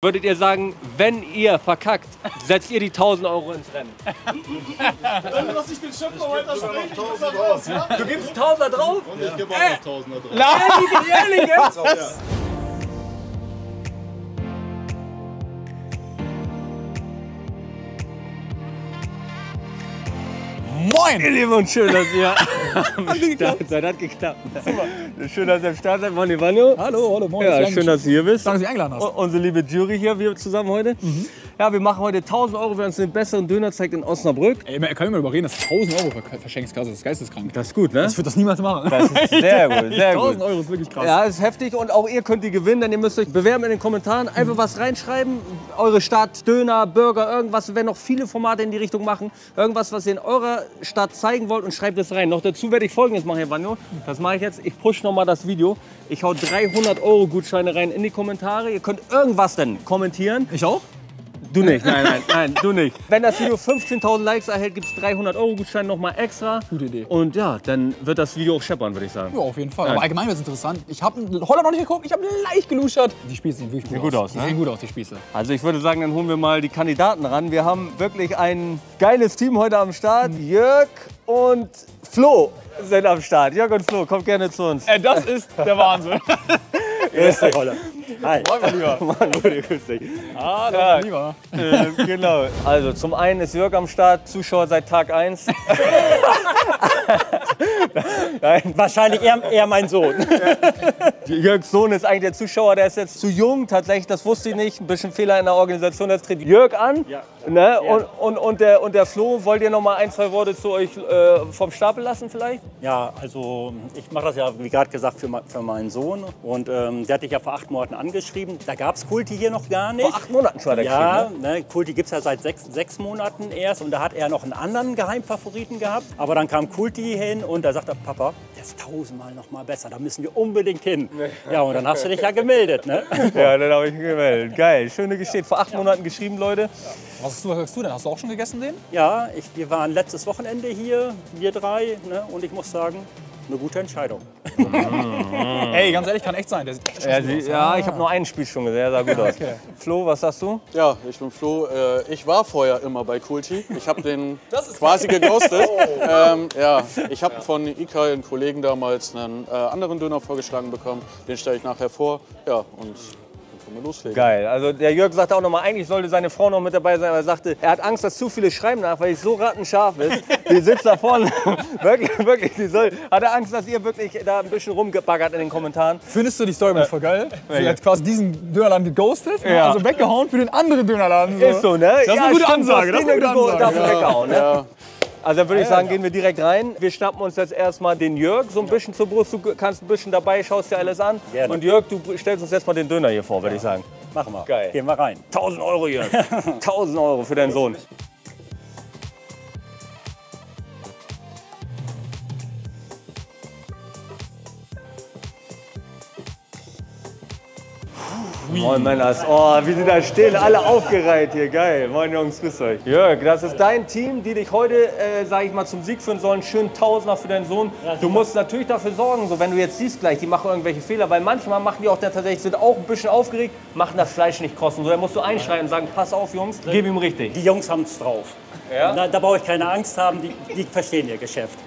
Würdet ihr sagen, wenn ihr verkackt, setzt ihr die 1000 Euro ins Rennen? Lass ich den Chef noch weiter sprechen. Ich muss da raus, ja? Du gibst 1000 drauf? Ich gebe auch noch Tausender drauf. Ehrlich, ehrlich jetzt? Moin! Ihr Lieben und schön, dass ihr am Start seid. Hat geklappt. Schön, dass ihr am Start seid. Moin, Ivanjo. Hallo, hallo, moin. Ja, schön, dass du hier bist. Danke, dass du eingeladen hast. Unsere liebe Jury hier, wir zusammen heute. Ja, wir machen heute 1000 Euro, wer uns den besseren Döner zeigt in Osnabrück. Ey, man kann mal überreden, dass 1000 Euro ver- Verschenkungskasse das ist geisteskrank. Das ist gut, ne? Ich würde das niemals machen. Das ist sehr gut, sehr 1000 gut. Euro ist wirklich krass. Ja, ist heftig und auch ihr könnt die gewinnen, denn ihr müsst euch bewerben in den Kommentaren. Einfach was reinschreiben. Eure Stadt, Döner, Burger, irgendwas. Wir werden noch viele Formate in die Richtung machen. Irgendwas, was ihr in eurer Stadt zeigen wollt und schreibt es rein. Noch dazu werde ich folgendes machen, Herr Vanjo. Das mache ich jetzt. Ich push noch mal das Video. Ich hau 300 Euro Gutscheine rein in die Kommentare. Ihr könnt irgendwas denn kommentieren. Ich auch? Du nicht, nein, nein, nein, du nicht. Wenn das Video 15.000 Likes erhält, gibt es 300 Euro Gutschein noch mal extra. Gute Idee. Und ja, dann wird das Video auch scheppern, würde ich sagen. Ja, auf jeden Fall. Nein. Aber allgemein wäre es interessant. Ich habe Holland noch nicht geguckt, ich habe leicht geluschert. Die Spieße sehen wirklich gut, gut aus, Die ne? sehen gut aus, die Spieße. Also ich würde sagen, dann holen wir mal die Kandidaten ran. Wir haben wirklich ein geiles Team heute am Start. Jörg und Flo sind am Start. Jörg und Flo, kommt gerne zu uns. Ey, das ist der Wahnsinn. Grüß dich. Hi. Moin, mein Lieber. Mann, Bruder, grüß dich. Ah, Ja. mein Lieber. Äh, genau. Also zum einen ist Jörg am Start, Zuschauer seit Tag 1. Nein, Wahrscheinlich eher, eher mein Sohn. Jörgs Sohn ist eigentlich der Zuschauer, der ist jetzt zu jung, tatsächlich, das wusste ich nicht. Ein bisschen Fehler in der Organisation, das tritt Jörg an. Ne? Und, und, und, der, und der Flo, wollt ihr noch mal ein, zwei Worte zu euch äh, vom Stapel lassen vielleicht? Ja, also ich mache das ja, wie gerade gesagt, für, für meinen Sohn. Und ähm, der hat dich ja vor acht Monaten angeschrieben. Da gab es Kulti hier noch gar nicht. Vor acht Monaten schon hat er Ja, ne? ne, Kulti gibt es ja seit sechs, sechs Monaten erst und da hat er noch einen anderen Geheimfavoriten gehabt. Aber dann kam Kulti hin und da sagte er, Papa, der ist tausendmal noch mal besser, da müssen wir unbedingt hin. Ja, und dann hast du dich ja gemeldet. Ne? Ja, dann habe ich mich gemeldet. Geil, schöne Geschichte. Vor acht Monaten geschrieben, Leute. Du, was sagst du denn? Hast du auch schon gegessen den? Ja, ich, wir waren letztes Wochenende hier, wir drei, ne, und ich muss sagen, eine gute Entscheidung. Ey, ganz ehrlich, kann echt sein. Der sieht echt Ja, sie, aus. ja ich habe nur einen Spiel schon gesehen, der sah gut aus. Flo, was sagst du? Ja, ich bin Flo. Äh, ich war vorher immer bei Kulti. Ich habe den quasi geghostet. Ähm, ja, ich habe von Ika, einen Kollegen damals, einen äh, anderen Döner vorgeschlagen bekommen. Den stelle ich nachher vor. Ja, und können wir loslegen. Geil. Also der Jörg sagte auch nochmal, eigentlich sollte seine Frau noch mit dabei sein, aber er sagte, er hat Angst, dass zu viele schreiben nach, weil ich so rattenscharf ist. Die sitzt da vorne. wirklich, wirklich. Die soll, hat er Angst, dass ihr wirklich da ein bisschen rumgebaggert in den Kommentaren. Findest du die Story voll geil? Sie hat quasi diesen Dönerladen geghostet, Ja. also weggehauen für den anderen Dönerladen. Ist so, ne? Das ist eine gute stimmt, Ansage, das ist eine gute Ansage. dafür weggehauen, ne? Also dann würde ich sagen, gehen wir direkt rein. Wir schnappen uns jetzt erstmal den Jörg so ein bisschen zur Brust. Du kannst ein bisschen dabei, schaust dir alles an. Gerne. Und Jörg, du stellst uns erstmal den Döner hier vor, würde ich sagen. Machen wir. Geil. Gehen wir rein. 1000 Euro, Jörg. 1000 Euro für deinen Sohn. Moin Männers, oh, wie sie da stehen, alle aufgereiht hier, geil. Moin Jungs, grüß euch. Jörg, das ist dein Team, die dich heute, äh, sag ich mal, zum Sieg führen sollen. Schön Tausender für deinen Sohn. Du musst natürlich dafür sorgen, so wenn du jetzt siehst gleich, die machen irgendwelche Fehler, weil manchmal machen die auch dann tatsächlich, sind auch ein bisschen aufgeregt, machen das Fleisch nicht kosten. So, dann musst du einschreien und sagen, pass auf Jungs, gib ihm richtig. Die Jungs haben es drauf. Ja? Da, da brauche ich keine Angst haben, die, die verstehen ihr Geschäft.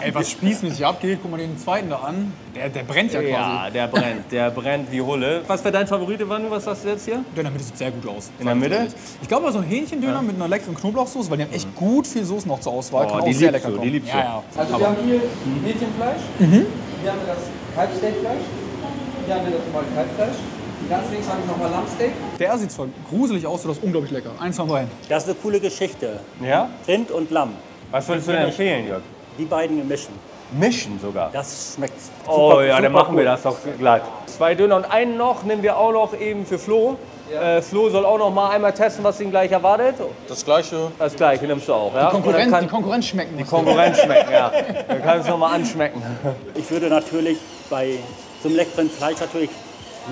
Ey, was spießmäßig abgeht, guck mal den zweiten da an. Der, der brennt ja quasi. Ja, der brennt, der brennt wie Hulle. Was wäre dein Favorit, Wann? Was hast du jetzt hier? Der in der Mitte sieht sehr gut aus. In der Mitte? Ich glaube, so ein Hähnchendöner mit einer leckeren Knoblauchsoße, weil die haben echt gut viel Soßen noch zur Auswahl. Oh, Kann die auch sehr lecker du, die liebst ja, du. ja. Also wir haben hier Hähnchenfleisch, hier haben wir das Kalbsteakfleisch, hier haben wir das normale Kalbfleisch. Ganz links habe ich nochmal Lammsteak. Der sieht zwar gruselig aus, aber das ist unglaublich lecker. Eins von beiden. Das ist eine coole Geschichte. Ja? Rind und Lamm. Was würdest du denn empfehlen, Jörg? Die beiden gemischen. Mischen sogar. Das schmeckt Oh super- ja, dann super machen wir cool. das doch glatt. Zwei Döner und einen noch nehmen wir auch noch eben für Flo. Äh, Flo soll auch noch mal einmal testen, was ihn gleich erwartet. das gleiche. Das gleiche nimmst du auch, ja? Konkurrenz, Und dann die kann Konkurrenz schmecken. die Konkurrenz schmecken, ja. Dann kannst du noch mal anschmecken. Ich würde natürlich bei so einem leckeren Fleisch natürlich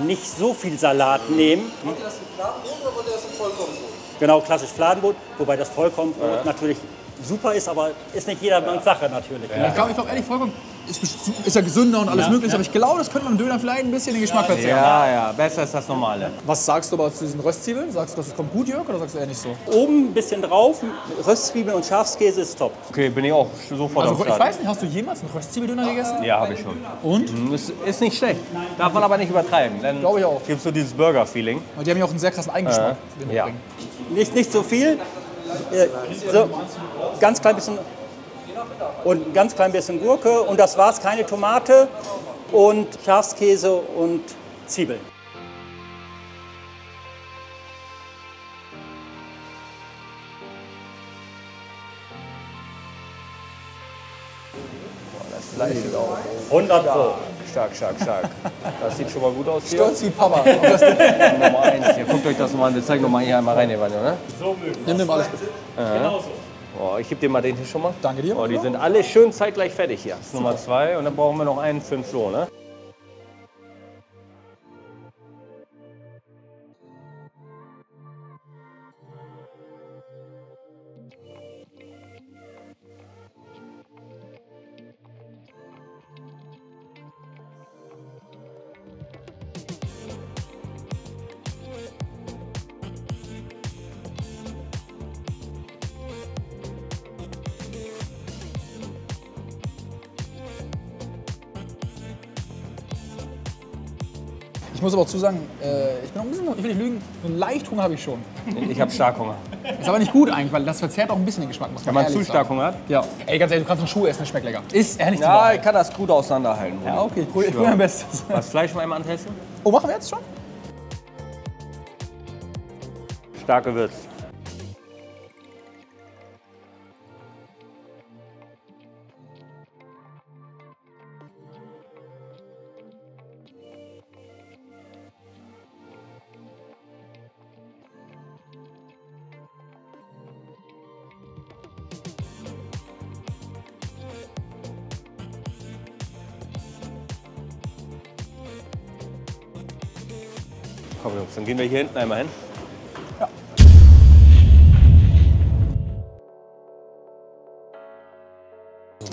nicht so viel Salat nehmen. Wollt ihr das in Fladenbrot oder wollt ihr das in Vollkornbrot? Genau, klassisch Fladenbrot, wobei das Vollkornbrot natürlich super ist, aber ist nicht jedermanns Sache natürlich. ne? Ich glaube, ich glaub, ehrlich, vollkommen ist, ist ja gesünder und alles mögliche, aber ich glaube, das könnte man im Döner vielleicht ein bisschen den Geschmack verzerren. Ja, ja, besser ist das normale. Was sagst du aber zu diesen Röstzwiebeln? Sagst du, das kommt gut, Jörg, oder sagst du eher nicht so? Oben ein bisschen drauf, Röstzwiebeln und Schafskäse ist top. Okay, bin ich auch sofort Also am ich Start. weiß nicht, hast du jemals einen Röstzwiebeldöner gegessen? Ja, habe ich schon. Und? Hm, Ist, ist nicht schlecht. Darf man aber nicht übertreiben. Dann Glaube ich auch. gibt so dieses Burger-Feeling. Weil die haben ja auch einen sehr krassen Eigengeschmack. den die ja. bringen. Nicht, nicht so viel. Äh, So, ganz klein bisschen und ein ganz klein bisschen Gurke und das war's, keine Tomate und Schafskäse und Zwiebeln. Das Fleisch ist auch 100 Pro. stark, stark, stark. Das sieht schon mal gut aus hier. Stolz wie Papa. Nummer eins. Hier, guckt euch das mal an. Wir zeigen noch mal hier einmal rein, Evanio, ne? Nimm, nimm alles mit. Oh, ich gebe dir mal den hier schon mal. Danke dir. Oh, die sind alle schön zeitgleich fertig hier. Das ist Nummer zwei. Und dann brauchen wir noch einen für den Flo, ne? Muss aber auch zu sagen, äh, ich bin noch ein bisschen, ich will nicht lügen, so leicht Hunger habe ich schon. Ich habe stark Hunger. Ist aber nicht gut eigentlich, weil das verzerrt auch ein bisschen den Geschmack, muss Wenn man zu stark. Hunger hat? Ja. Ey, ganz ehrlich, du kannst einen Schuh essen, das schmeckt lecker. Ist ehrlich Ja, ich Wahrheit. kann das gut auseinanderhalten. Ja, okay, ich probiere probier mein Bestes. Was Fleisch mal einmal antesten? Oh, machen wir jetzt schon? Stark gewürzt. Jungs, dann gehen wir hier hinten einmal hin.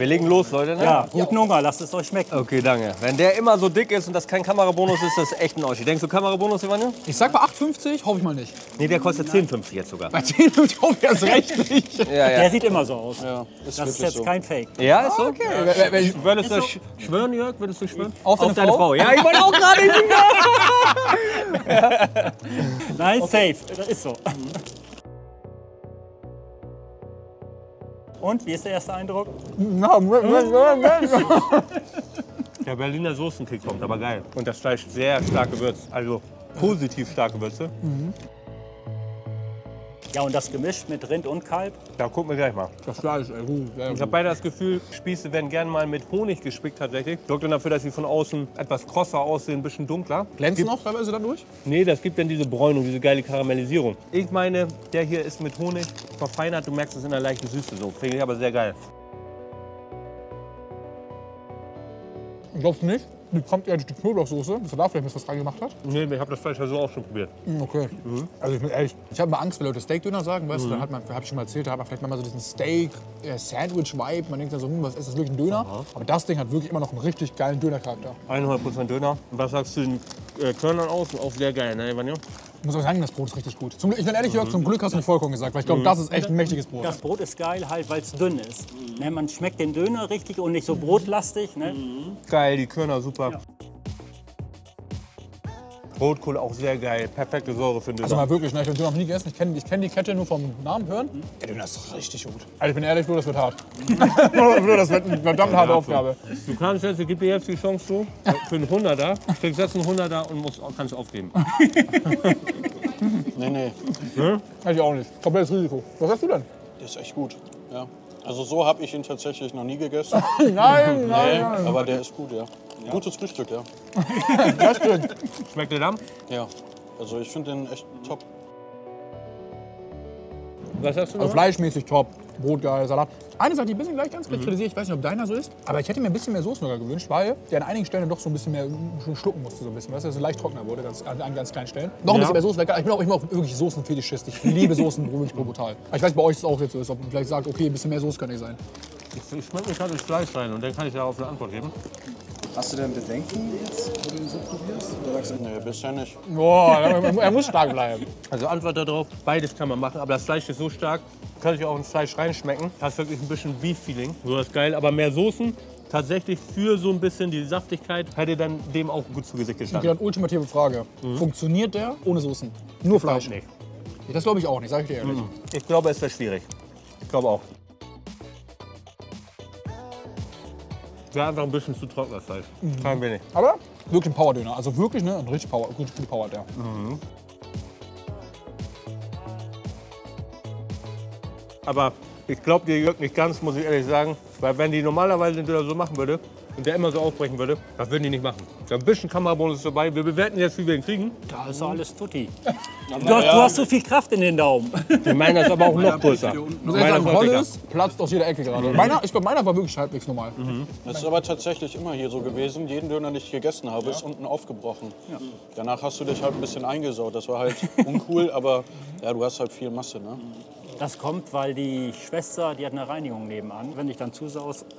Wir legen los, Leute. Ne? Ja, guten Hunger, lasst es euch schmecken. Okay, danke. Wenn der immer so dick ist und das kein Kamerabonus ist, das ist echt ein Oschi. Denkst du Kamerabonus, Ivanja? Ich sag bei 8,50, hoffe ich mal nicht. Nee, der kostet 10,50 jetzt sogar. Bei 10,50 hoffe ich erst recht nicht. Ja, Der sieht immer so aus. Ja, ist Das ist jetzt so. kein Fake. Ja, ist so? Okay, wer- Würdest du sch- schwören, Jörg? Würdest du schwören? Auf deine Frau? Ja, ich wollte auch gerade Nein, safe. Das ist so. Und, wie ist der erste Eindruck? Der Berliner Soßenkick kommt, aber geil. Und das Fleisch sehr stark gewürzt. Also positiv stark Gewürze. Ja, und das gemischt mit Rind und Kalb. Da gucken wir gleich mal. Das Fleisch, ey, sehr Ich gut. habe beide das Gefühl, Spieße werden gerne mal mit Honig gespickt tatsächlich. Sorgt dann dafür, dass sie von außen etwas krosser aussehen, ein bisschen dunkler. Glänzen auch teilweise dann durch? Nee, das gibt dann diese Bräunung, diese geile Karamellisierung. Ich meine, der hier ist mit Honig verfeinert. Du merkst es in der leichten Süße so. Finde ich aber sehr geil. Glaubst du nicht? Die kommt eher durch die Knoblauchsoße, dass er da vielleicht was dran gemacht hat. Nee, ich habe das Fleisch ja so auch schon probiert. Mm, Okay. Also ich bin ehrlich, ich habe mal Angst, wenn Leute Steak-Döner sagen, weißt du, dann hat man, habe ich schon mal erzählt, da hat man vielleicht mal so diesen Steak-Sandwich-Vibe. Man denkt dann so, hm, was ist das wirklich ein Döner? Aber das Ding hat wirklich immer noch einen richtig geilen Dönercharakter. 100% Döner. Was sagst du den äh, Körnern aus? Auch sehr geil, ne, Evanio? Ich muss aber sagen, das Brot ist richtig gut. Zum, Glück- ich bin ehrlich, Jörg, zum Glück hast du nicht Vollkorn gesagt, weil ich glaube, das ist echt ein mächtiges Brot. Das Brot ist geil, halt, weil es dünn ist. Ne, man schmeckt den Döner richtig und nicht so brotlastig. Ne? Geil, die Körner super. Rotkohl auch sehr geil. Perfekte Säure für den Also mal wirklich, ne? ich habe den noch nie gegessen. Ich kenne kenn die Kette nur vom Namen hören. Der Döner ist richtig gut. Also ich bin ehrlich, Flo, das wird hart. Flo, das wird eine verdammt harte Aufgabe. Du kannst jetzt, ich gebe dir jetzt die Chance zu, für einen 100er. Kriegst jetzt einen 100er und musst, kannst aufgeben. Nee, nee, Hätte ich auch nicht. Komplettes Risiko. Was hast du denn? der ist echt gut. Ja. Also so habe ich ihn tatsächlich noch nie gegessen. Nein, Nee, aber der ist gut, ja. Gutes Frühstück, ja. das stimmt. Schmeckt der Damm? Ja. Also ich finde den echt top. Was hast du Also noch? fleischmäßig top. Brot geil, Salat. Eine Sache, die ein bisschen gleich ganz gleich kritisiere, ich weiß nicht, ob deiner so ist, aber ich hätte mir ein bisschen mehr Soße sogar gewünscht, weil der an einigen Stellen doch so ein bisschen mehr schlucken musste, so ein bisschen, weißt du, dass er leicht trockener wurde, ganz, an, an ganz kleinen Stellen. Noch ein bisschen mehr Soße wäre geil. Ich bin auch, ich bin auch wirklich Soßenfetischist. Ich liebe Soßen wirklich brutal. Aber ich weiß, bei euch ist es auch jetzt so, ist, ob man vielleicht sagt, okay, ein bisschen mehr Soße kann nicht sein. Ich, ich schmecke mich gerade ins Fleisch rein und dann kann ich darauf eine Antwort geben. Hast du denn Bedenken jetzt, wo du ihn so probierst? Oder sagst du, Nee, bisher nicht. Boah, er, er muss stark bleiben. Also Antwort darauf, beides kann man machen, aber das Fleisch ist so stark, kann ich auch ins Fleisch reinschmecken. Hast wirklich ein bisschen Beef-Feeling, so ist geil, aber mehr Soßen. Tatsächlich für so ein bisschen die Saftigkeit hätte dann dem auch gut zu Gesicht gestanden. dann ultimative Frage. Funktioniert der ohne Soßen? Nur Fleisch? Nicht. Das glaube ich auch nicht, sag ich dir ehrlich. Ich glaube, es wäre schwierig. Ich glaube auch. Wäre einfach ein bisschen zu trocken, das Fleisch. Kein wenig. Aber wirklich ein Powerdöner. Also wirklich, ne? Ein richtig Power, richtig gut Power der. Aber ich glaube dir Jörg nicht ganz, muss ich ehrlich sagen. Weil wenn die normalerweise den Döner so machen würde und der immer so aufbrechen würde, das würden die nicht machen. Da ein bisschen Kamerabonus ist dabei. Wir bewerten jetzt, wie wir ihn kriegen. Da ist alles tutti. Du, hast- du hast so viel Kraft in den Daumen. Ich meine, das ist aber auch noch größer. Muss ich sagen. Hollis platzt aus jeder Ecke gerade. Meiner, ich glaube, meiner war wirklich halbwegs normal. Das ist aber tatsächlich immer hier so gewesen. Jeden Döner, den ich gegessen habe, ist unten aufgebrochen. Danach hast du dich halt ein bisschen eingesaut. Das war halt uncool, aber ja, du hast halt viel Masse. Ne? Das kommt, weil die Schwester, die hat eine Reinigung nebenan. Wenn ich dann zusaus,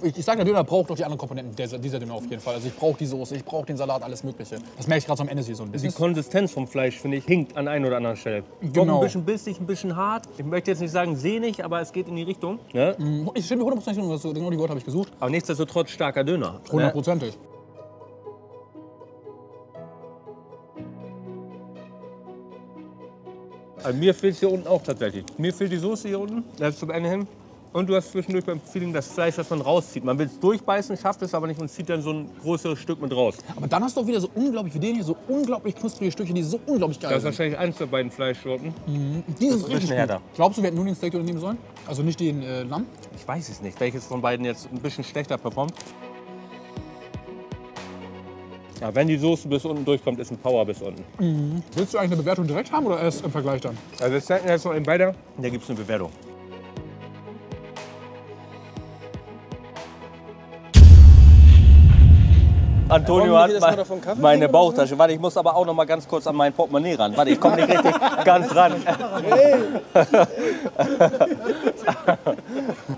Ich, ich sage, der Döner braucht doch die anderen Komponenten, dieser, dieser Döner auf jeden Fall. Also ich brauche die Soße, ich brauche den Salat, alles Mögliche. Das merke ich gerade so am Ende hier so ein Die bisschen. Konsistenz vom Fleisch, finde ich, hinkt an einer oder anderen Stelle. Kommt Genau. ein bisschen bissig, ein bisschen hart. Ich möchte jetzt nicht sagen sehnig, aber es geht in die Richtung. Ne? Ich stimme mir hundertprozentig um, das- genau die Worte habe ich gesucht. Aber nichtsdestotrotz starker Döner. Ne? Hundertprozentig. Also mir fehlt es hier unten auch tatsächlich. Mir fehlt die Soße hier unten, das ist zum Ende hin. Und du hast zwischendurch beim Feeling das Fleisch, das man rauszieht. Man will es durchbeißen, schafft es aber nicht und zieht dann so ein größeres Stück mit raus. Aber dann hast du auch wieder so unglaublich, wie den hier, so unglaublich knusprige Stückchen, die so unglaublich geil Das ist sind. wahrscheinlich eins der beiden Fleischsorten. Dieses ist richtig härter. Glaubst du, wir hätten nur den Steak nehmen sollen? Also nicht den äh, Lamm? Ich weiß es nicht, welches von beiden jetzt ein bisschen schlechter performt. Ja, wenn die Soße bis unten durchkommt, ist ein Power bis unten. Willst du eigentlich eine Bewertung direkt haben oder erst im Vergleich dann? Also wir zeigen jetzt noch einen weiter, da gibt es eine Bewertung. Antonio hat mein, meine Bauchtasche. Warte, ich muss aber auch noch mal ganz kurz an mein Portemonnaie ran. Warte, ich komme nicht richtig ganz ran.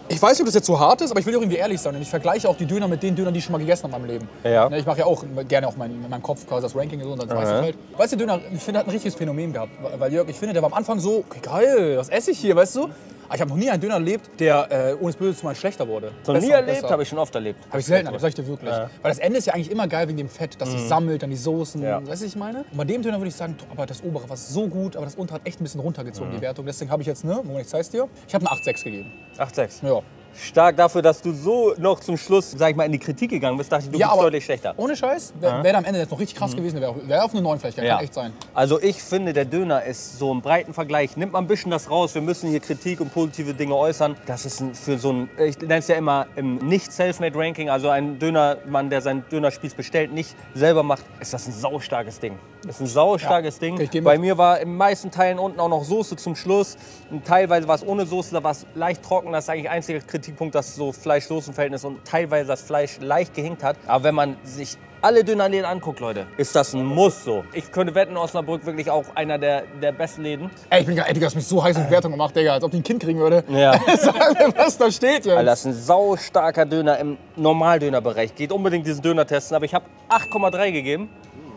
Ich weiß nicht, ob das jetzt so hart ist, aber ich will auch irgendwie ehrlich sein. Und ich vergleiche auch die Döner mit den Dönern, die ich schon mal gegessen habe in meinem Leben. Ja. Ne, Ich mache ja auch gerne auch mein, in meinem Kopf quasi das Ranking und so, und dann weiß ich halt. Weißt du, Döner, ich finde, hat ein richtiges Phänomen gehabt. Weil Jörg, ich finde, der war am Anfang so, okay, geil, was esse ich hier, weißt du? Aber ich habe noch nie einen Döner erlebt, der äh, ohne es böse zu meinen schlechter wurde. Noch nie erlebt, habe ich schon oft erlebt. Habe ich selten, aber sag ich dir wirklich. Weil das Ende ist ja eigentlich immer geil wegen dem Fett, dass sich sammelt, dann die Soßen, Ja. weißt du, was ich meine? Und bei dem Döner würde ich sagen, aber das obere war so gut, aber das untere hat echt ein bisschen runtergezogen, die Wertung. Deswegen habe ich jetzt, ne, Moment, ich zeig's dir, ich habe eine 8,6 gegeben. 8,6. Ja. Stark dafür, dass du so noch zum Schluss, sag ich mal, in die Kritik gegangen bist, dachte ich, du Ja, bist deutlich schlechter. ohne Scheiß, wäre wär am Ende jetzt noch richtig krass gewesen, wäre wär auf eine 9 vielleicht, Ja. kann echt sein. Also ich finde, der Döner ist so im breiten Vergleich. Nimmt mal ein bisschen das raus. Wir müssen hier Kritik und positive Dinge äußern. Das ist für so ein, ich nenne es ja immer im nicht self-made Ranking, also ein Dönermann, der seinen Dönerspieß bestellt, nicht selber macht, ist das ein saustarkes Ding. Das ist ein saustarkes Ding. ich geh mit. Bei mir war in meisten Teilen unten auch noch Soße zum Schluss. Und teilweise war es ohne Soße, da war es leicht trocken. Das ist eigentlich der einzige Kritikpunkt, dass so Fleisch-Soßen-Verhältnis und teilweise das Fleisch leicht gehinkt hat. Aber wenn man sich alle Dönerläden anguckt, Leute, ist das ein Muss so. Ich könnte wetten, Osnabrück wirklich auch einer der, der besten Läden. Ey, ich bin gar, ey, Digga, hast mich so heiß in Bewertung gemacht, Digga, als ob die ein Kind kriegen würde. Ja. Sag mir, was da steht jetzt. Weil das ist ein saustarker Döner im Normaldönerbereich. Geht unbedingt diesen Döner testen. Aber ich habe 8,3 gegeben.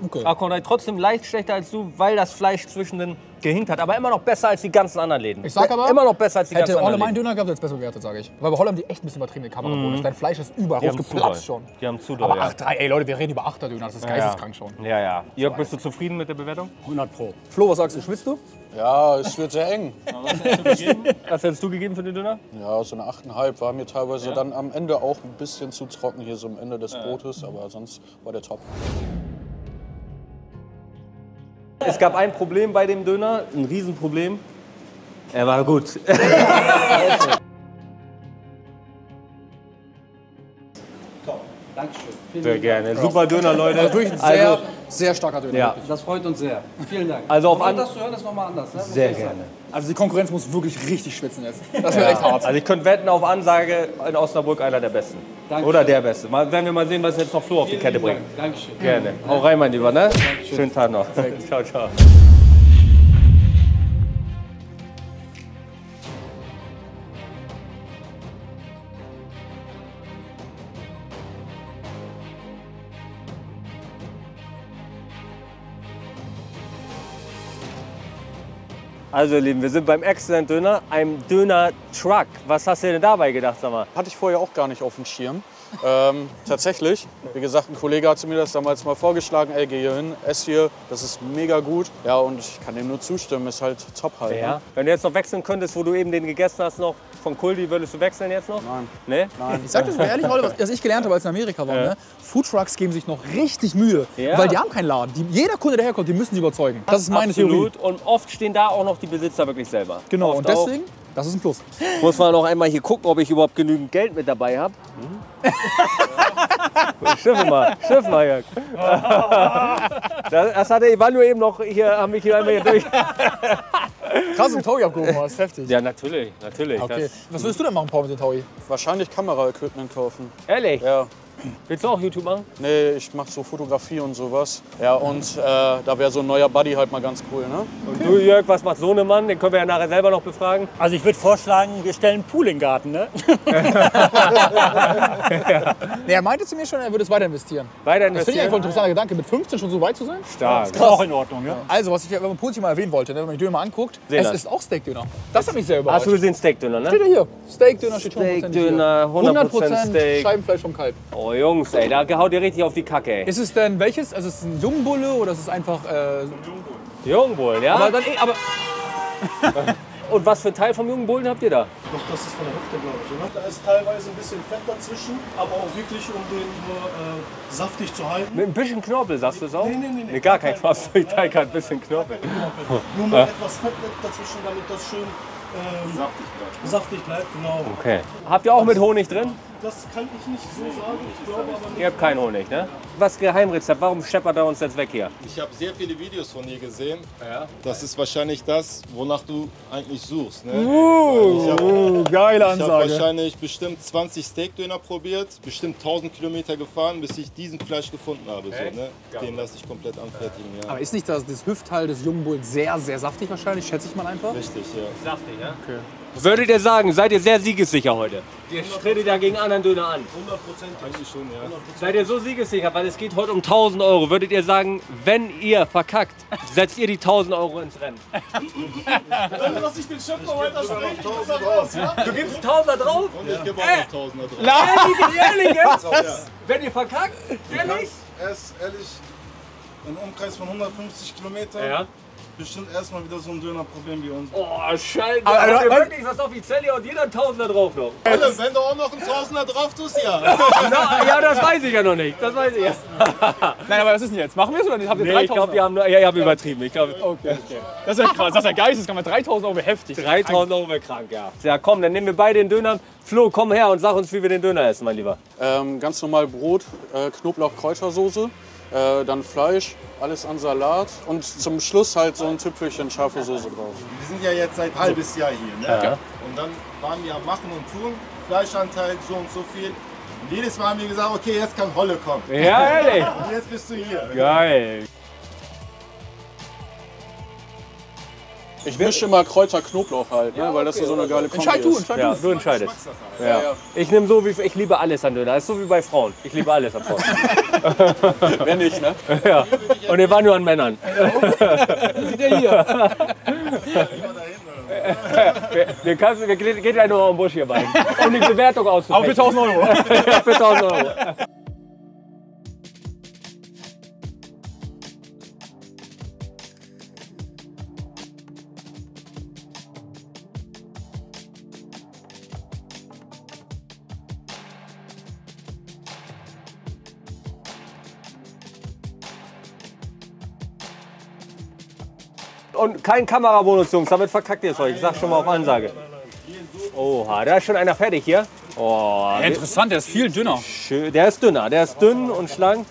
Okay. 8,3 trotzdem leicht schlechter als du, weil das Fleisch zwischen den gehinkt hat. Aber immer noch besser als die ganzen anderen Läden. Ich sag aber, immer noch besser als die ganzen Hätte Holle anderen meinen. Döner gehabt, es besser bewertet, sage ich. Weil bei Holle haben die echt ein bisschen übertriebene Kamerabonus. Dein Fleisch ist überall Die rausgeplatzt schon. Die haben zu doll, Aber ja. 8,3, ey Leute, wir reden über 8er Döner, das ist geisteskrank schon. Ja, ja. Jörg, bist du zufrieden mit der Bewertung? 100 Pro. Flo, was sagst du, schwitzt du? Ja, es wird sehr eng. Was hättest du gegeben für den Döner? Ja, so eine 8,5 war mir teilweise dann am Ende auch ein bisschen zu trocken hier so am Ende des Brotes, aber sonst war der top. Es gab ein Problem bei dem Döner, ein Riesenproblem. Er war gut. Sehr gerne. Super Döner, Leute. Wirklich ein sehr, Also, sehr starker Döner. ja. Das freut uns sehr. Vielen Dank. Also auf Aber an- das zu hören ist nochmal anders. Ne? Sehr ich sagen. gerne. Also die Konkurrenz muss wirklich richtig schwitzen jetzt. Das wäre echt hart. Also ich könnte wetten auf Ansage in Osnabrück einer der Besten. Danke. Oder der Beste. Mal, werden wir mal sehen, was jetzt noch Flo auf die Kette bringt. Dankeschön. Gerne. Hau rein, mein Lieber, ne? Schönen Tag noch. Ciao, ciao. Also, ihr Lieben, wir sind beim Excellent Döner, einem Döner-Truck. Was hast du denn dabei gedacht, sag mal? Hatte ich vorher auch gar nicht auf dem Schirm. Ähm, tatsächlich, wie gesagt, ein Kollege hatte mir das damals mal vorgeschlagen, ey, geh hier hin, ess hier, das ist mega gut. Ja, und ich kann dem nur zustimmen, ist halt top halt. Ja. Ne? Wenn du jetzt noch wechseln könntest, wo du eben den gegessen hast, noch von Kuldi, würdest du wechseln jetzt noch? Nein. Nee? Nein. Ich sag dir sogar ehrlich, Leute, was was ich gelernt habe, als wir in Amerika waren, ne? Foodtrucks geben sich noch richtig Mühe, Ja. weil die haben keinen Laden. Die, jeder Kunde, der herkommt, die müssen sie überzeugen. Das ist meine Theorie. Absolut. Und oft stehen da auch noch die Besitzer wirklich selber. Genau, Oft und deswegen, das ist ein Plus. Muss man noch einmal hier gucken, ob ich überhaupt genügend Geld mit dabei habe. Schiff mal, schiff mal, Jörg. Das, das hatte Ivanio eben noch hier, haben wir hier einmal hier durch. Krass, ein Taui abgehoben hast, heftig. Ja, natürlich, natürlich. Okay. Das, Was würdest du denn machen, Paul, mit dem Taui? Wahrscheinlich Kameraequipment kaufen. ehrlich? Ja. Willst du auch YouTube machen? Nee, ich mache so Fotografie und sowas. Ja, und äh, da wäre so ein neuer Buddy halt mal ganz cool, ne? Und du, Jörg, was macht so ein Mann? Den können wir ja nachher selber noch befragen. Also ich würde vorschlagen, wir stellen einen Pool in den Garten. Ne? Nee, er meinte zu mir schon, er würde es weiter investieren. Weiter Das finde ich einfach ein interessanter Gedanke, mit 15 schon so weit zu sein. Stark. Ist auch in Ordnung. Ne? Also, was ich wenn man Pulti mal erwähnen wollte, ne, wenn man die Döner mal anguckt, Sehen es das. ist auch Steakdöner. Das hat mich sehr Hast überrascht. du gesehen Steakdöner, ne? Steht ja hier. Steakdöner steht 100% Steakdöner, hier. 100% Steak. Scheibenfleisch vom Kalb. Oh Jungs, ey, da haut ihr richtig auf die Kacke, ey. Ist es denn welches? Also, ist es ein Jungbulle oder ist es einfach. Äh, Jungbullen, ja? aber dann, eh- aber Und was für ein Teil vom Jungbullen habt ihr da? Doch, das ist von der Hüfte, glaube ich, oder? Da ist teilweise ein bisschen Fett dazwischen, aber auch wirklich, um den nur äh, saftig zu halten. Mit ein bisschen Knorpel, sagst du es auch? Nee, nee, nee, nee. gar kein Knorpel, ich teile ein bisschen Knorpel. Nur mit etwas Fett dazwischen, damit das schön ähm, saftig. Saftig bleibt. Genau. Okay. Habt ihr auch mit Honig drin? Das kann ich nicht so sagen, ich glaube aber nicht. Ihr habt keinen Honig, ne? Was Geheimrezept? Warum scheppert er uns jetzt weg hier? Ich habe sehr viele Videos von dir gesehen. Das ist wahrscheinlich das, wonach du eigentlich suchst. Ne? ich habe uh, geile hab Ansage. wahrscheinlich bestimmt 20 Steakdöner probiert, bestimmt 1000 Kilometer gefahren, bis ich diesen Fleisch gefunden habe. So, ne? Den lasse ich komplett anfertigen. Ja. Aber ist nicht das, das Hüftteil des Jungbullens sehr, sehr saftig wahrscheinlich? Schätze ich mal einfach. Richtig, ja. Saftig, ja? Okay. Würdet ihr sagen, seid ihr sehr siegessicher heute? Ihr tretet ja gegen anderen Döner an. 100% Eigentlich schon, ja. Seid ihr so siegessicher, weil es geht heute um 1000 Euro. Würdet ihr sagen, wenn ihr verkackt, setzt ihr die 1000 Euro ins Rennen? Dann lasse ich den noch weiter sprechen. Ja? Du gibst 1000 drauf? Und ich gebe auch noch Tausender drauf. Ehrlich, ehrlich jetzt? Wenn ihr verkackt? Ehrlich? Erst ehrlich, im Umkreis von 150 Kilometern bestimmt erstmal wieder so ein Döner probieren wie uns. Oh, scheiße. Aber- ihr aber- wirklich was offiziell und jeder einen Tausender drauf noch? Alle, wenn du auch noch einen Tausender drauf tust, ja. Na, ja, das weiß ich ja noch nicht. Das weiß ich ja. Nein, aber was ist denn jetzt? Machen wir es oder nicht? Habt ihr Nee, 3000? ich glaube, wir haben ja, ihr habt übertrieben. Ich glaube, Okay. Das ist ja krass, das ist ja geisteskrank. 3000 Euro wäre heftig. 3000 Euro wäre krank, ja. Ja, komm, dann nehmen wir beide den Döner. Flo, komm her und sag uns, wie wir den Döner essen, mein Lieber. Ähm, ganz normal Brot, äh, Knoblauch, Kräutersoße, äh, dann Fleisch, alles an Salat und zum Schluss halt so ein Tüpfelchen scharfe Soße drauf. Wir sind ja jetzt seit halbes Jahr hier. Ne? Und dann waren wir am Machen und Tun. Fleischanteil so und so viel. Und jedes Mal haben wir gesagt, okay, jetzt kann Holle kommen. Ja, ehrlich. Und jetzt bist du hier. Geil. Ich mische immer Kräuter, Knoblauch halt, ne? weil das so eine geile Kombi Entscheid du, ist. entscheid Ja, du. du entscheidest. Ja. Ich nehme so wie ich liebe alles an Döner. Das ist so wie bei Frauen. Ich liebe alles an Frauen. Wenn nicht, ne? ja. Und ihr war nur an Männern. Sieht er hier. Wir, wir, kannst, wir geht geht ja nur um den Busch hier bei. Um die Bewertung Aber für auszusprechen. 1000 Euro. Ja, für 1000 Euro. Und kein Kamerabonus, Jungs, damit verkackt ihr es euch. Ich sag schon mal auf Ansage. Oha, da ist schon einer fertig hier. Oh, Interessant, der ist viel dünner. schön. Der ist dünner, der ist dünn und schlank.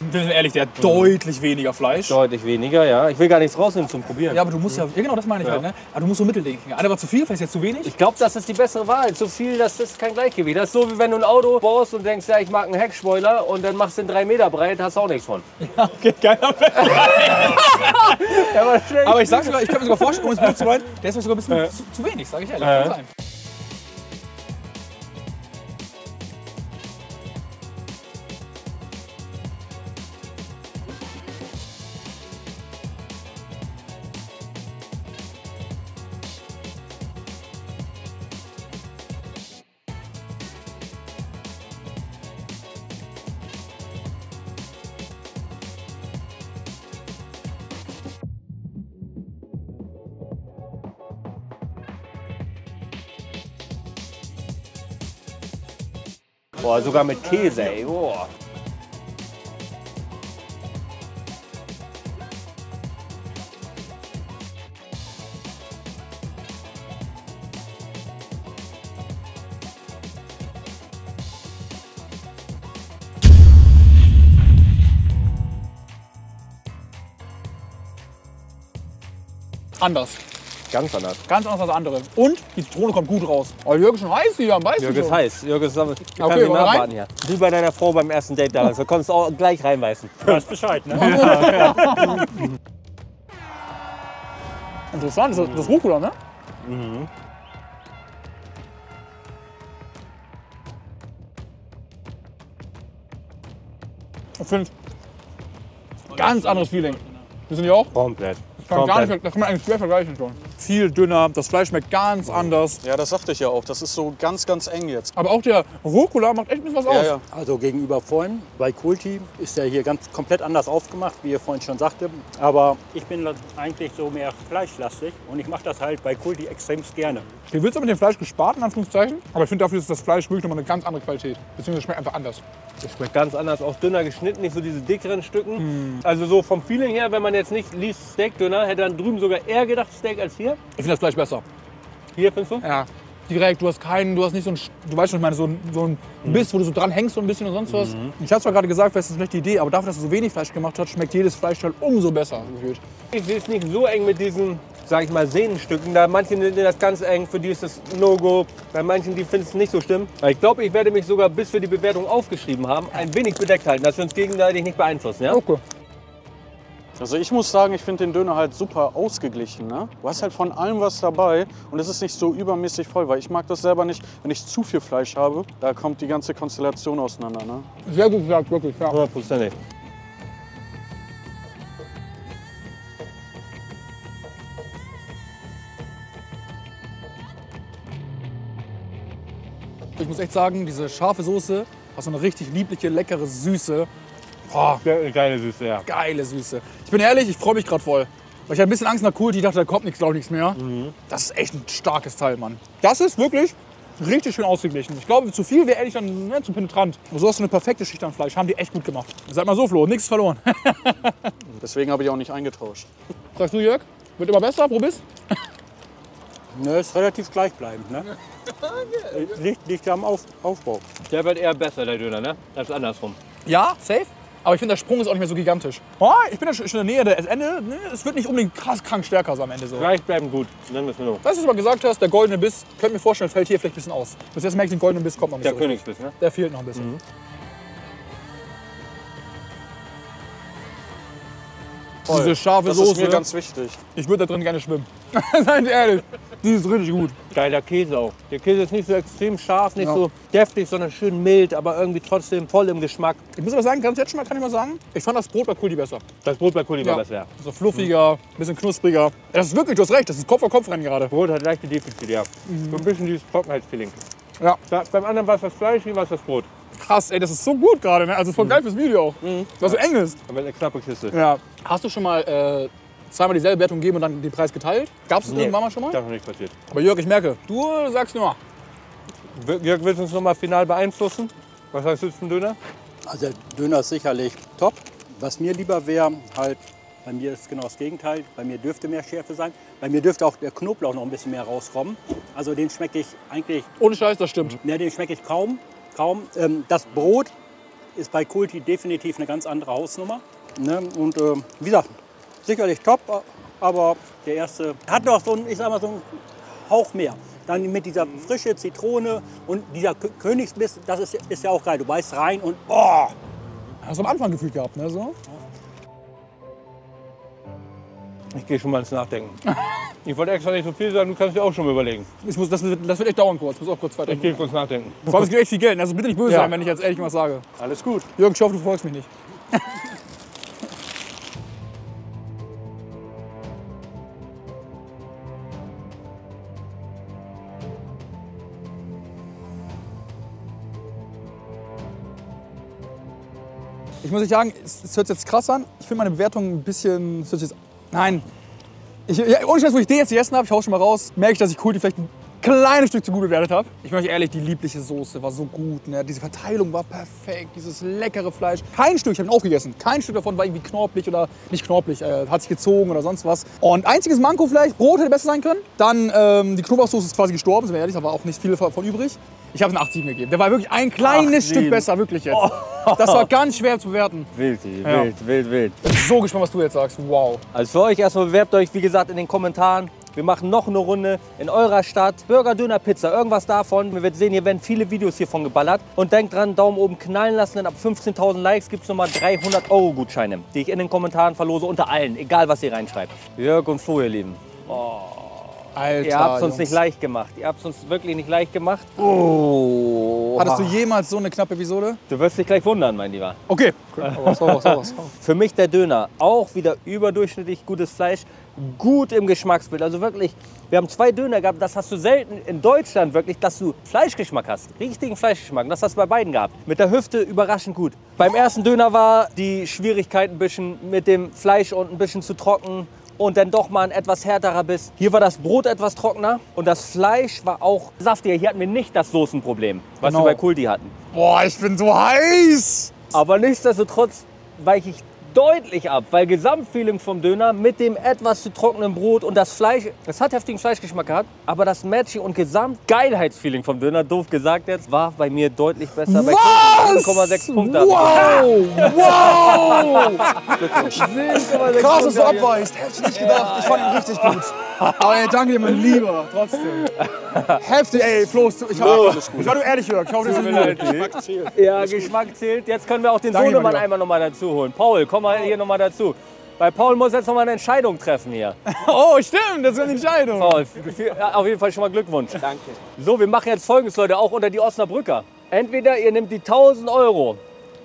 Wir sind ehrlich, der hat deutlich weniger Fleisch. Deutlich weniger, ja. Ich will gar nichts rausnehmen zum Probieren. Ja, aber du musst ja, ja genau das meine ich halt, ne? Aber du musst so Mittelding. Einer war zu viel, vielleicht jetzt zu wenig. Ich glaube, das ist die bessere Wahl. Zu viel, das ist kein Gleichgewicht. Das ist so, wie wenn du ein Auto baust und denkst, ja, ich mag einen Heckspoiler und dann machst du den drei Meter breit, hast du auch nichts von. Okay, geiler Ja, aber ich sag's sogar, ich kann mir sogar vorstellen, um es zu meinen, der ist mir sogar ein bisschen zu, zu wenig, sage ich ehrlich. Boah, sogar mit Käse, ey. Boah. Anders. Ganz anders. Ganz anders als andere. Und die Zitrone kommt gut raus. Oh, Jörg ist schon heiß hier am Beißen. Jürgen ist heiß. Jürgen ist aber. Ich kann Okay, wir rein? nachwarten hier. Wie bei deiner Frau beim ersten Date damals. Da konntest du auch gleich reinbeißen. Du weißt Bescheid, ne? Interessant, das ist das Rucola, ne? Ich finde, ganz anderes Feeling. Wissen die auch? Komplett. Das kann, gar Komplett. nicht, das kann man eigentlich schwer vergleichen schon. Viel dünner, das Fleisch schmeckt ganz anders. Ja, das sagte ich ja auch. Das ist so ganz, ganz eng jetzt. Aber auch der Rucola macht echt ein bisschen was aus. Ja. Also gegenüber vorhin bei Kulti ist er hier ganz komplett anders aufgemacht, wie ihr vorhin schon sagte. Aber ich bin eigentlich so mehr fleischlastig und ich mache das halt bei Kulti extremst gerne. Hier wird es mit dem Fleisch gespart, in Anführungszeichen. Aber ich finde, dafür ist das Fleisch wirklich nochmal eine ganz andere Qualität. Beziehungsweise schmeckt einfach anders. Das schmeckt ganz anders, auch dünner geschnitten, nicht so diese dickeren Stücken. Also so vom Feeling her, wenn man jetzt nicht liest Steakdünner, hätte dann drüben sogar eher gedacht Steak als hier. Ich finde das Fleisch besser. Hier findest du? Ja. Direkt, du hast keinen, du hast nicht so ein, du weißt schon, ich meine, so ein, so ein Biss, wo du so dran hängst so ein bisschen und sonst was. Ich habe zwar gerade gesagt, das ist eine schlechte Idee, aber dafür, dass er so wenig Fleisch gemacht hat, schmeckt jedes Fleischteil umso besser. gefühlt. Ich sehe es nicht so eng mit diesen, sag ich mal, Sehnenstücken. Da manche nehmen das ganz eng, für die ist das No-Go. Bei manchen, die finden es nicht so schlimm. Ich glaube, ich werde mich sogar, bis wir die Bewertung aufgeschrieben haben, ein wenig bedeckt halten, dass wir uns gegenseitig nicht beeinflussen. Ja? Okay. Also ich muss sagen, ich finde den Döner halt super ausgeglichen. Ne? Du hast halt von allem was dabei und es ist nicht so übermäßig voll, weil ich mag das selber nicht, wenn ich zu viel Fleisch habe, da kommt die ganze Konstellation auseinander. Ne? Sehr gut gesagt, wirklich. Ja. Hundertprozentig. Ich muss echt sagen, diese scharfe Soße hat so eine richtig liebliche, leckere Süße. Boah, Ge- Geile Süße, ja. geile Süße. Ich bin ehrlich, ich freue mich gerade voll. Weil ich hatte ein bisschen Angst nach Kulti, ich dachte, da kommt nichts, glaube ich, nichts mehr. Das ist echt ein starkes Teil, Mann. Das ist wirklich richtig schön ausgeglichen. Ich glaube, zu viel wäre ehrlich dann ne, zu penetrant. Aber so hast du eine perfekte Schicht an Fleisch. Haben die echt gut gemacht. Sag mal so, Flo, nichts verloren. Deswegen habe ich auch nicht eingetauscht. Sagst du, Jörg? Wird immer besser, probier's? Ne, ist relativ gleichbleibend. Ne? liegt, liegt ja am Auf, Aufbau. Der wird eher besser, der Döner, ne? Als andersrum. Ja, safe. Aber ich finde, der Sprung ist auch nicht mehr so gigantisch. Oh, ich bin ja schon in der Nähe des Ende. Ne, Es wird nicht unbedingt krass krank stärker so am Ende so. Gleich bleiben gut. Das, was du mal gesagt hast, der goldene Biss, könnt mir vorstellen, fällt hier vielleicht ein bisschen aus. Bis jetzt merke ich, den goldenen Biss kommt noch nicht Der so. Königsbiss, ne? Der fehlt noch ein bisschen. Diese scharfe Das Soße, ist mir ganz wichtig. ich würde da drin gerne schwimmen. Seid ehrlich, die ist richtig gut. Geiler Käse auch. Der Käse ist nicht so extrem scharf, nicht Ja. so deftig, sondern schön mild, aber irgendwie trotzdem voll im Geschmack. Ich muss aber sagen, ganz jetzt schon mal kann ich mal sagen, ich fand das Brot bei Kulti besser. Das Brot bei Kuli war Ja. besser. So fluffiger, ein bisschen knuspriger. Das ist wirklich, du hast recht, das ist Kopf an Kopf rennen gerade. Brot hat leichte Defizite, ja. So ein bisschen dieses Trockenheitsfeeling. Ja, Da, beim anderen war es das Fleisch, hier war es das Brot. krass, ey, das ist so gut gerade. Ne? Also voll geil fürs Video auch, was so eng ist. Aber eine knappe Kiste. Ja. Hast du schon mal äh, zweimal dieselbe Wertung gegeben und dann den Preis geteilt? Gab es das irgendwann mal schon mal? Das ist noch nicht passiert. Aber Jörg, ich merke, du sagst nur. Jörg, willst du uns noch mal final beeinflussen? Was heißt du zum Döner? Also der Döner ist sicherlich top. Was mir lieber wäre, halt, bei mir ist genau das Gegenteil. Bei mir dürfte mehr Schärfe sein. Bei mir dürfte auch der Knoblauch noch ein bisschen mehr rauskommen. Also den schmecke ich eigentlich, Ohne Scheiß, das stimmt. ne, den schmecke ich kaum. kaum. Ähm, das Brot ist bei Kulti definitiv eine ganz andere Hausnummer. Ne? Und äh, wie gesagt, sicherlich top, aber der erste hat noch so ein, ich sag mal, so einen Hauch mehr. Dann mit dieser frische Zitrone und dieser Kö- Königsbiss, das ist, ist ja auch geil. Du beißt rein und oh, Hast du am Anfang gefühlt gehabt, ne? So? Ich gehe schon mal ins Nachdenken. Ich wollte extra nicht so viel sagen, du kannst dir auch schon mal überlegen. Ich muss, das, wird, das wird echt dauern kurz. Ich muss auch kurz Ich weiter. gehe kurz nachdenken. Vor allem, es geht echt viel Geld. Also bitte nicht böse Ja. sein, wenn ich jetzt ehrlich was sage. Alles gut. Jürgen, ich hoffe, du folgst mich nicht. Ich muss euch sagen, es, hört sich jetzt krass an. Ich finde meine Bewertung ein bisschen. Jetzt, nein. Ich, ja, ohne Scheiß, wo ich den jetzt gegessen habe, ich hau schon mal raus, merke ich, dass ich Kulti vielleicht ein kleines Stück zu gut bewertet habe. Ich bin euch ehrlich, die liebliche Soße war so gut. Ne? Diese Verteilung war perfekt, dieses leckere Fleisch. Kein Stück, ich habe ihn aufgegessen. Kein Stück davon war irgendwie knorpelig oder nicht knorpelig, äh, hat sich gezogen oder sonst was. Und einziges Manko vielleicht, Brot hätte besser sein können. Dann ähm, die Knoblauchsoße ist quasi gestorben, sind wir ehrlich, da war auch nicht viel davon übrig. Ich habe es eine 80 gegeben. Der war wirklich ein kleines Ach, Stück sieben. besser, wirklich jetzt. Das war ganz schwer zu bewerten. Wild, Ja. wild, wild, wild. Ich bin so gespannt, was du jetzt sagst. Wow. Also für euch erstmal bewerbt euch, wie gesagt, in den Kommentaren. Wir machen noch eine Runde in eurer Stadt. Burger, Döner, Pizza, irgendwas davon. Wir werden sehen, hier werden viele Videos hiervon geballert. Und denkt dran, Daumen oben knallen lassen, denn ab 15.000 Likes gibt es nochmal 300 Euro Gutscheine, die ich in den Kommentaren verlose, unter allen, egal was ihr reinschreibt. Jörg und Flo, ihr Lieben. Alter, Ihr habt es uns nicht leicht gemacht. Ihr habt es uns wirklich nicht leicht gemacht. Oh. Hattest du jemals so eine knappe Episode? Du wirst dich gleich wundern, mein Lieber. Okay. Für mich der Döner auch wieder überdurchschnittlich gutes Fleisch, gut im Geschmacksbild. Also wirklich, wir haben zwei Döner gehabt, das hast du selten in Deutschland wirklich, dass du Fleischgeschmack hast. Richtigen Fleischgeschmack. Das hast du bei beiden gehabt. Mit der Hüfte überraschend gut. Beim ersten Döner war die Schwierigkeit ein bisschen mit dem Fleisch und ein bisschen zu trocken. Und dann doch mal ein etwas härterer Biss. Hier war das Brot etwas trockener und das Fleisch war auch saftiger. Hier hatten wir nicht das Soßenproblem, was Genau. wir bei Kulti hatten. Boah, ich bin so heiß. Aber nichtsdestotrotz weiche ich deutlich ab, weil Gesamtfeeling vom Döner mit dem etwas zu trockenen Brot und das Fleisch, es hat heftigen Fleischgeschmack gehabt, aber das Matching und Gesamtgeilheitsfeeling vom Döner, doof gesagt jetzt, war bei mir deutlich besser. Bei Was? 7,6 Punkte. Wow! Wow! Krass, dass du abweichst. Hätte ich nicht gedacht. Ich fand ihn richtig gut. Aber ey, danke dir, mein Lieber. Trotzdem. Heftig, ey, Flo. Ich, hab, ich war nur ehrlich, Jörg. Ich hoffe, das ist nicht gut. Ja, Geschmack zählt. Jetzt können wir auch den Danke, Sohnemann einmal noch mal dazu holen. Paul, komm mal hier noch mal dazu. Weil Paul muss jetzt noch mal eine Entscheidung treffen hier. Oh, stimmt. Das ist eine Entscheidung. Paul, auf jeden Fall schon mal Glückwunsch. Danke. So, wir machen jetzt folgendes, Leute, auch unter die Osnabrücker. Entweder ihr nehmt die 1000 Euro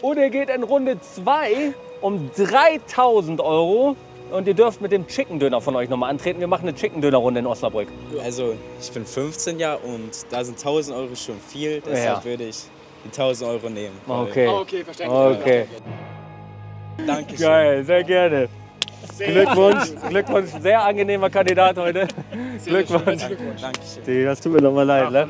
oder ihr geht in Runde 2 um 3000 Euro und ihr dürft mit dem Chicken Döner von euch nochmal antreten. Wir machen eine Chicken Döner Runde in Osnabrück. Also ich bin 15 Jahre und da sind 1000 Euro schon viel, deshalb Ja. würde ich die 1000 Euro nehmen. Okay. Okay, verständlich. Okay. Danke Geil, sehr gerne. Glückwunsch, Glückwunsch, sehr angenehmer Kandidat heute. Glückwunsch. Dankeschön. Das tut mir nochmal leid, ne?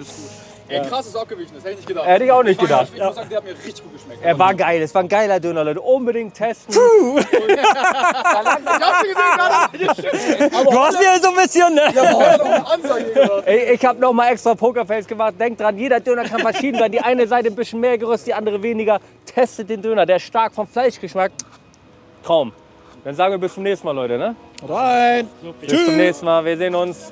Ey, krass ist auch gewichen. Das hätte ich nicht gedacht. Hätte ich auch nicht gedacht. Ich muss sagen, der hat mir richtig gut geschmeckt. Er war geil, es war ein geiler Döner, Leute. Unbedingt testen. Du hast mir so ein bisschen, ne? Ey, ich habe noch mal extra Pokerface gemacht. Denkt dran, jeder Döner kann verschieden sein. Die eine Seite ein bisschen mehr gerüstet, die andere weniger. Testet den Döner, der ist stark vom Fleischgeschmack. Traum. Dann sagen wir bis zum nächsten Mal, Leute, ne? Rein. Bis zum nächsten Mal. Wir sehen uns